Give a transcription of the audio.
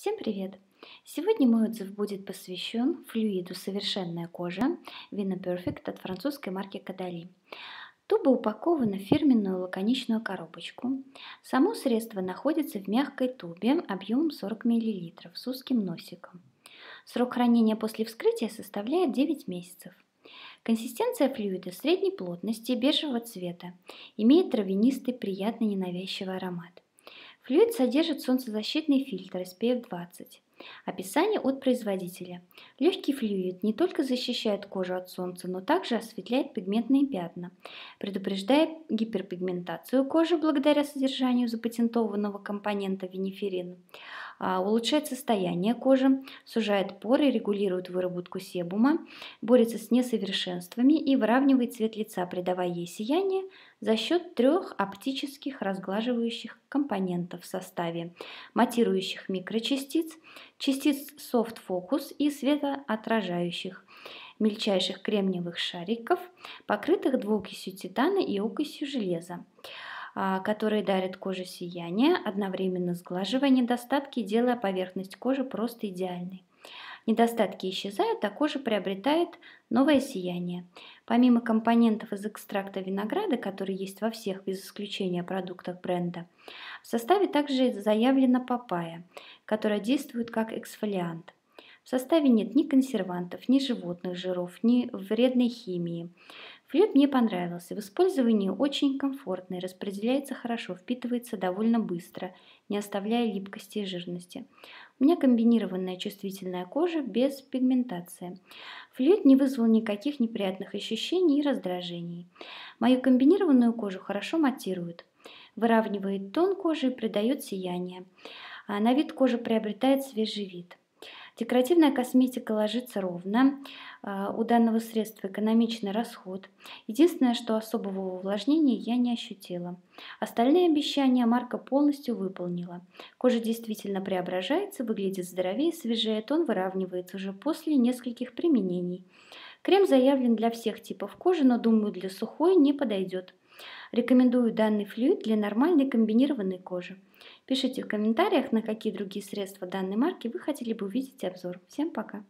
Всем привет! Сегодня мой отзыв будет посвящен флюиду «Совершенная кожа» Vino Perfect от французской марки Кадали. Туба упакована в фирменную лаконичную коробочку. Само средство находится в мягкой тубе объемом 40 мл с узким носиком. Срок хранения после вскрытия составляет 9 месяцев. Консистенция флюида средней плотности бежевого цвета, имеет травянистый приятный ненавязчивый аромат. Флюид содержит солнцезащитный фильтр SPF 20. Описание от производителя. Легкий флюид не только защищает кожу от солнца, но также осветляет пигментные пятна, предупреждая гиперпигментацию кожи благодаря содержанию запатентованного компонента виниферин, улучшает состояние кожи, сужает поры, регулирует выработку себума, борется с несовершенствами и выравнивает цвет лица, придавая ей сияние за счет трех оптических разглаживающих компонентов в составе матирующих микрочастиц, частиц soft focus и светоотражающих мельчайших кремниевых шариков, покрытых двуокисью титана и окисью железа. А, которые дарят коже сияние, одновременно сглаживая недостатки, делая поверхность кожи просто идеальной. Недостатки исчезают, а кожа приобретает новое сияние. Помимо компонентов из экстракта винограда, которые есть во всех без исключения продуктах бренда, в составе также заявлена папайя, которая действует как эксфолиант. В составе нет ни консервантов, ни животных жиров, ни вредной химии. Флюид мне понравился. В использовании очень комфортный, распределяется хорошо, впитывается довольно быстро, не оставляя липкости и жирности. У меня комбинированная чувствительная кожа без пигментации. Флюид не вызвал никаких неприятных ощущений и раздражений. Мою комбинированную кожу хорошо матирует, выравнивает тон кожи и придает сияние. А на вид кожа приобретает свежий вид. Декоративная косметика ложится ровно. А, у данного средства экономичный расход. Единственное, что особого увлажнения я не ощутила. Остальные обещания марка полностью выполнила. Кожа действительно преображается, выглядит здоровее, свежее, тон выравнивается уже после нескольких применений. Крем заявлен для всех типов кожи, но думаю для сухой не подойдет. Рекомендую данный флюид для нормальной комбинированной кожи. Пишите в комментариях, на какие другие средства данной марки вы хотели бы увидеть обзор. Всем пока!